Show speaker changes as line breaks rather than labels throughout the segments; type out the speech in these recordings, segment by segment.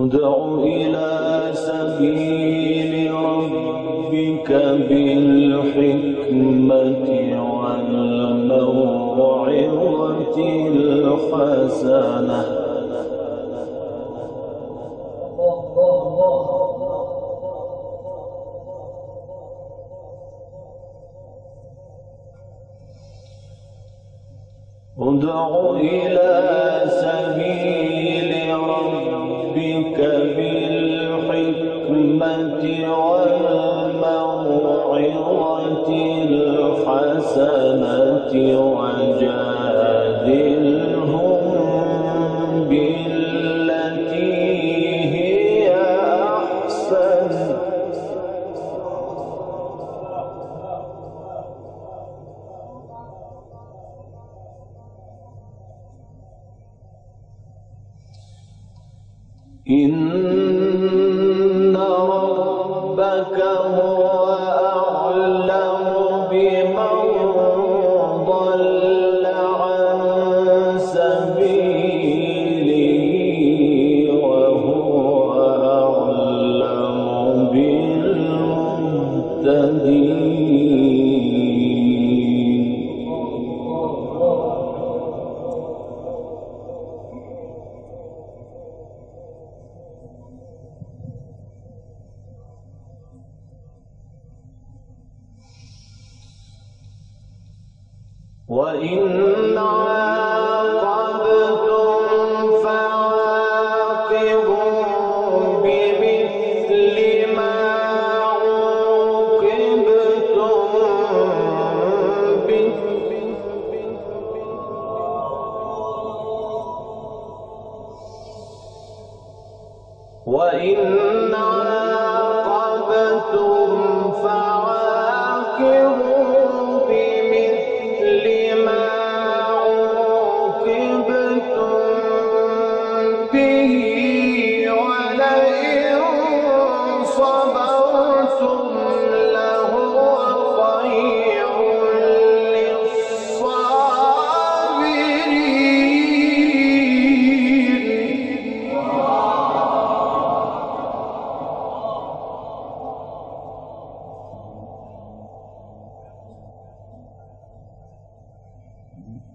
ادع إلى سبيل ربك بالحكمة والموعظة الحسنة. ادع إلى بالحكمة والموعظة الحسنة وجادل وهو وإن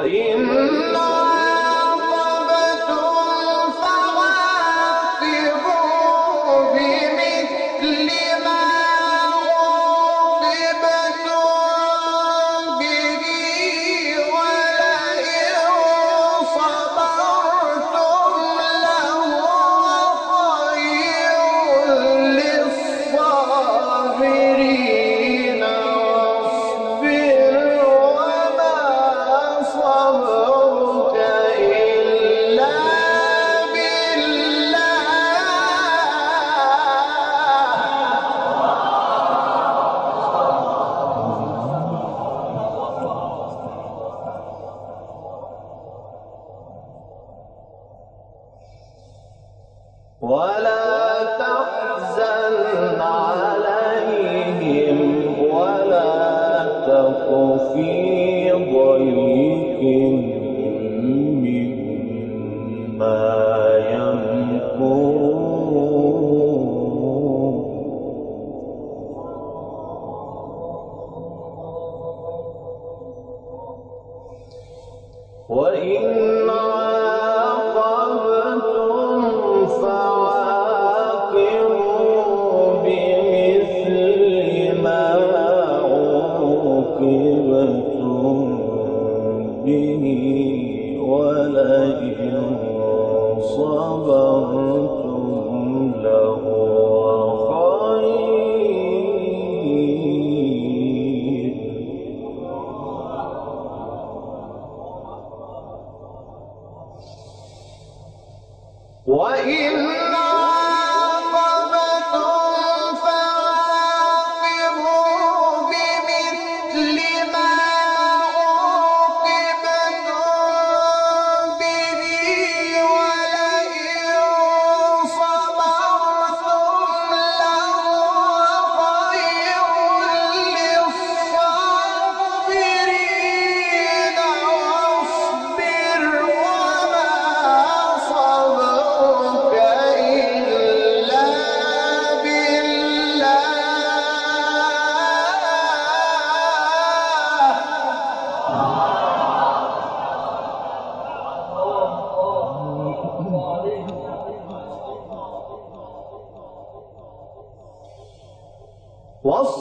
وإن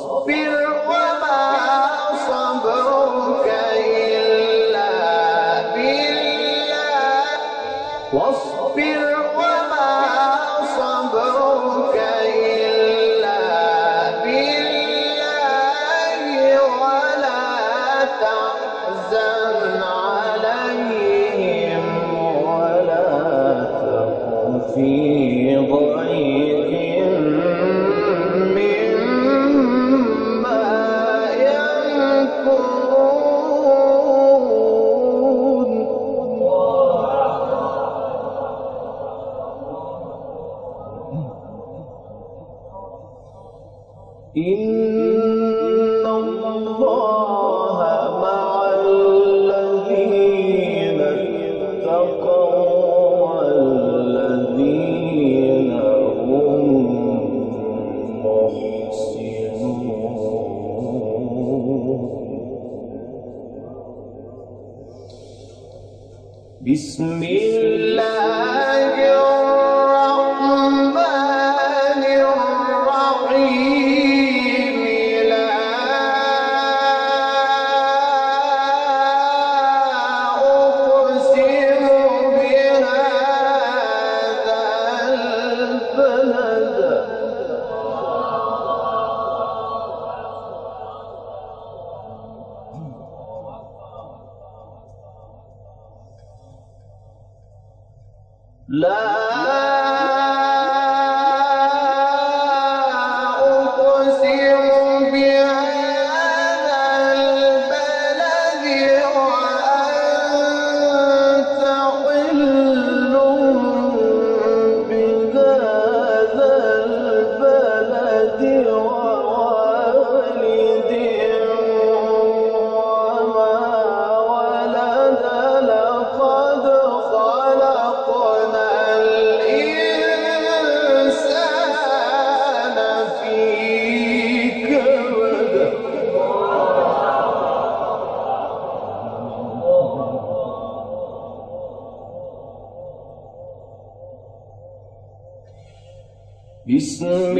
واصبر بسم الله. لا بسم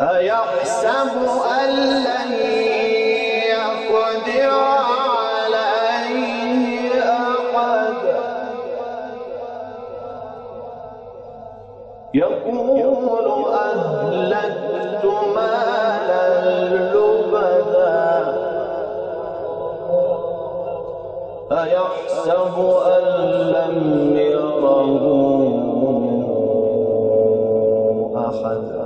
أيحسب أن لن يقدر عليه أحد؟ يقول أهلكت مالا لبدا. أيحسب أن blood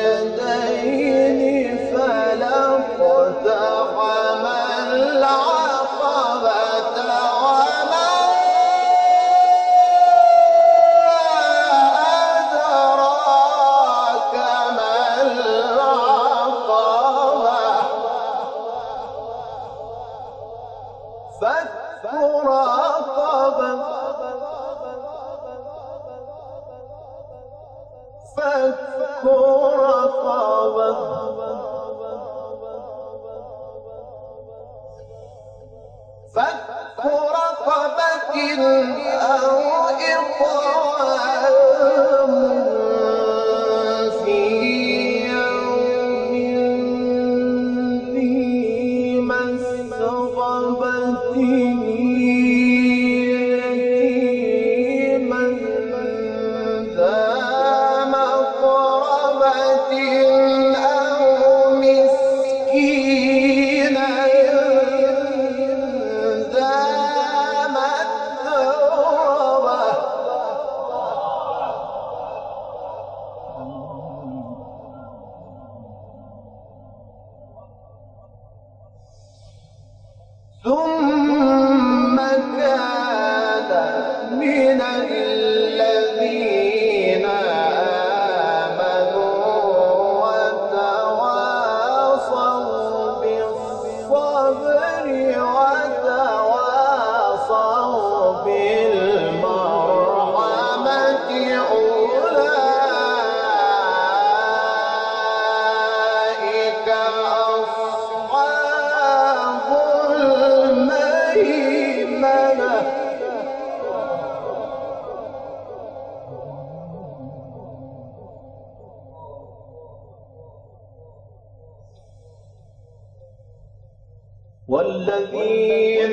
يديه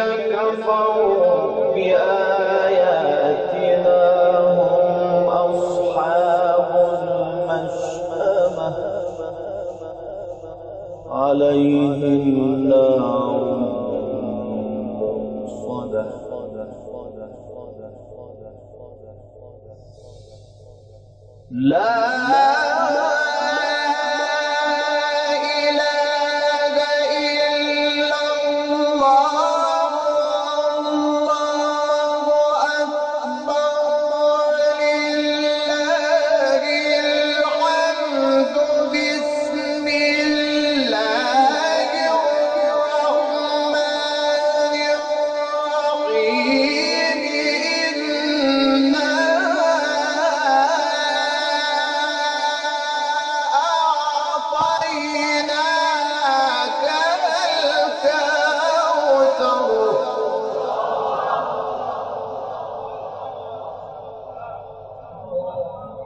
الذين كفروا بآياتنا هم أصحاب عليهم لا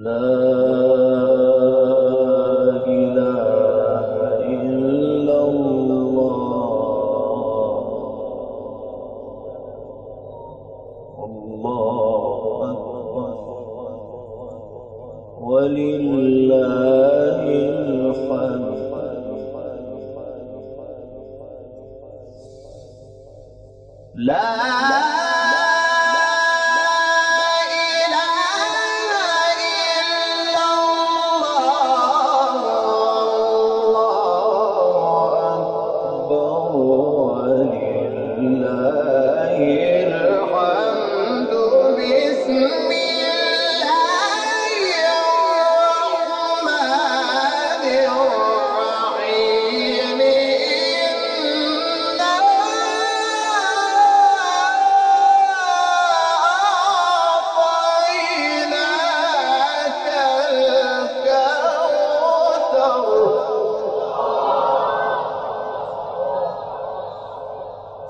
love.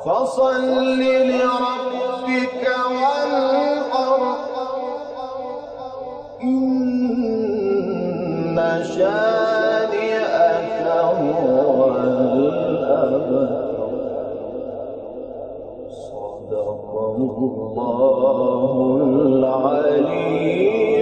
فصل لربك وانحر إن شانئك هو الأبتر. صدق الله العليم.